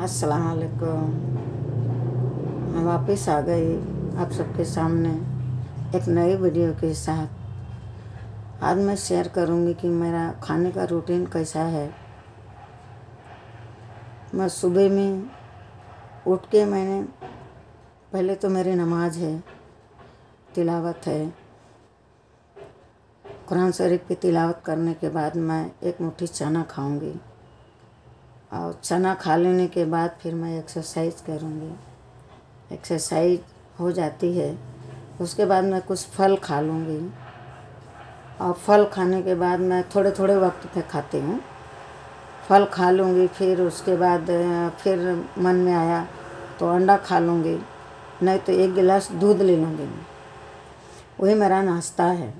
अस्सलाम वालेकुम मैं वापस आ गई आप सबके सामने एक नई वीडियो के साथ। आज मैं शेयर करूँगी कि मेरा खाने का रूटीन कैसा है। मैं सुबह में उठ के मैंने, पहले तो मेरी नमाज़ है, तिलावत है। कुरान शरीफ की तिलावत करने के बाद मैं एक मुट्ठी चना खाऊँगी। और चना खा लेने के बाद फिर मैं एक्सरसाइज करूँगी। एक्सरसाइज हो जाती है। उसके बाद मैं कुछ फल खा लूँगी। और फल खाने के बाद मैं थोड़े थोड़े वक्त पे खाती हूँ। फल खा लूँगी, फिर उसके बाद, फिर मन में आया तो अंडा खा लूँगी। नहीं तो एक गिलास दूध ले लूँगी वही मेरा नाश्ता है।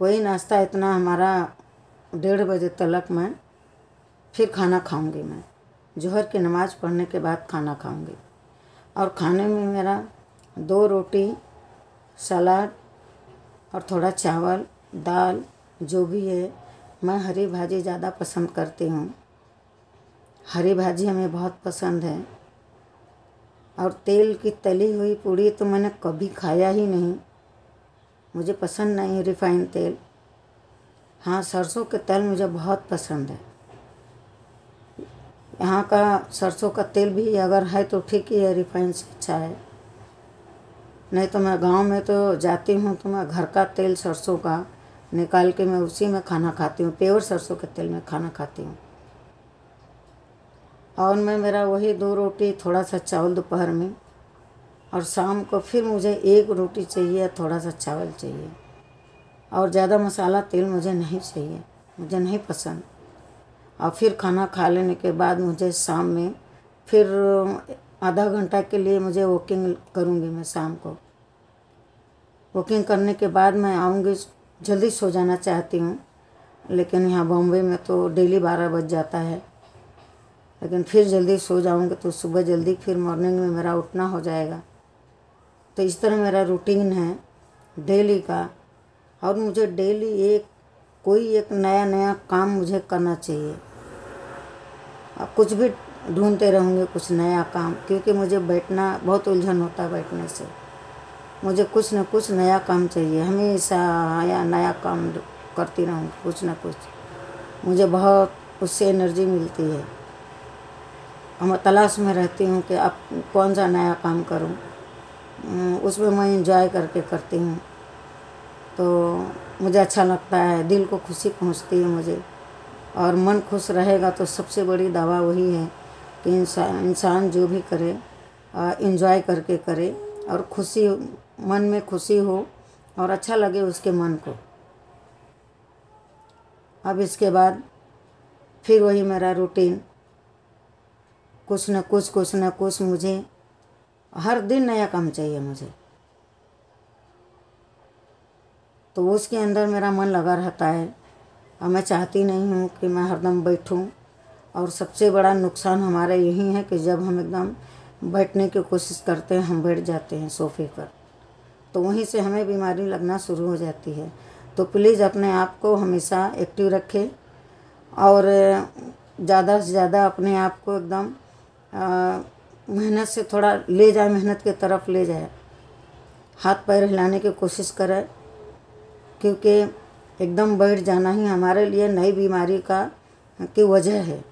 वही नाश्ता इतना हमारा डेढ़ बजे तलक मैं फिर खाना खाऊँगी मैं। जोहर की नमाज़ पढ़ने के बाद खाना खाऊँगी। और खाने में मेरा दो रोटी, सलाद और थोड़ा चावल, दाल, जो भी है, मैं हरी भाजी ज़्यादा पसंद करती हूँ। हरी भाजी हमें बहुत पसंद है। और तेल की तली हुई पूड़ी तो मैंने कभी खाया ही नहीं। मुझे पसंद नहीं रिफाइन तेल। हाँ सरसों के तेल मुझे बहुत पसंद है। यहाँ का सरसों का तेल भी अगर है तो ठीक ही है, रिफाइन से अच्छा है। नहीं तो मैं गाँव में तो जाती हूँ तो मैं घर का तेल सरसों का निकाल के मैं उसी में खाना खाती हूँ, प्योर सरसों के तेल में खाना खाती हूँ। और मैं, मेरा वही दो रोटी थोड़ा सा चावल दोपहर में और शाम को फिर मुझे एक रोटी चाहिए थोड़ा सा चावल चाहिए। और ज़्यादा मसाला तेल मुझे नहीं चाहिए, मुझे नहीं पसंद। और फिर खाना खा लेने के बाद मुझे शाम में फिर आधा घंटा के लिए मुझे वॉकिंग करूँगी मैं शाम को। वॉकिंग करने के बाद मैं आऊँगी, जल्दी सो जाना चाहती हूँ, लेकिन यहाँ बॉम्बे में तो डेली बारह बज जाता है। लेकिन फिर जल्दी सो जाऊँगी तो सुबह जल्दी फिर मॉर्निंग में मेरा उठना हो जाएगा। तो इस तरह मेरा रूटीन है डेली का, और मुझे डेली एक, कोई एक नया नया काम मुझे करना चाहिए। कुछ भी ढूंढते रहूँगे, कुछ नया काम, क्योंकि मुझे बैठना बहुत उलझन होता है बैठने से। मुझे कुछ न कुछ नया काम चाहिए, हमेशा या नया काम करती रहूँ, कुछ न कुछ। मुझे बहुत, उससे एनर्जी मिलती है। और मैं तलाश में रहती हूँ कि अब कौन सा नया काम करूँ। उसमें मैं इंजॉय करके करती हूँ। तो मुझे अच्छा लगता है, दिल को खुशी पहुँचती है मुझे। और मन खुश रहेगा तो सबसे बड़ी दवा वही है कि इंसान इंसान जो भी करे इंजॉय करके करे और खुशी, मन में खुशी हो और अच्छा लगे उसके मन को। अब इसके बाद फिर वही मेरा रूटीन कुछ न कुछ कुछ न कुछ मुझे, हर दिन नया काम चाहिए मुझे। तो उसके अंदर मेरा मन लगा रहता है और मैं चाहती नहीं हूँ कि मैं हरदम बैठूँ। और सबसे बड़ा नुकसान हमारा यही है कि जब हम एकदम बैठने की कोशिश करते हैं, हम बैठ जाते हैं सोफे पर तो वहीं से हमें बीमारी लगना शुरू हो जाती है। तो प्लीज़ अपने आप को हमेशा एक्टिव रखें और ज़्यादा से ज़्यादा अपने आप को एकदम मेहनत से थोड़ा ले जाए, मेहनत के तरफ़ ले जाए। हाथ पैर हिलाने की कोशिश करें, क्योंकि एकदम बैठ जाना ही हमारे लिए नई बीमारी का की वजह है।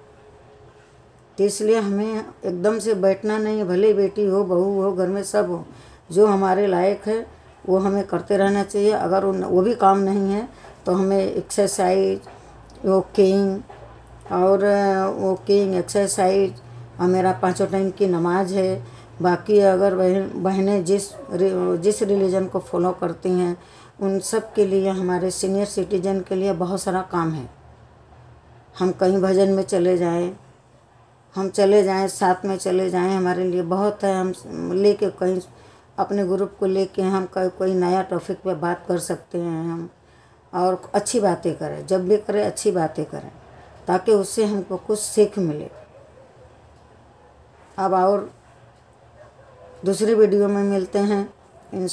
तो इसलिए हमें एकदम से बैठना नहीं, भले बेटी हो, बहू हो, घर में सब हो, जो हमारे लायक है, वो हमें करते रहना चाहिए। अगर वो भी काम नहीं है तो हमें एक्सरसाइज वॉकिंग और वॉकिंग एक्सरसाइज और मेरा पाँचों टाइम की नमाज़ है। बाकी अगर बहन, बहनें जिस जिस रिलीजन को फॉलो करती हैं उन सब के लिए, हमारे सीनियर सिटीजन के लिए बहुत सारा काम है। हम कहीं भजन में चले जाएँ, हम चले जाएँ, साथ में चले जाएँ, हमारे लिए बहुत है। हम ले लेके कहीं, अपने ग्रुप को ले लेके हम कोई कोई नया टॉपिक पे बात कर सकते हैं हम। और अच्छी बातें करें, जब भी करें, अच्छी बातें करें, ताकि उससे हमको कुछ सीख मिले। अब और दूसरी वीडियो में मिलते हैं इन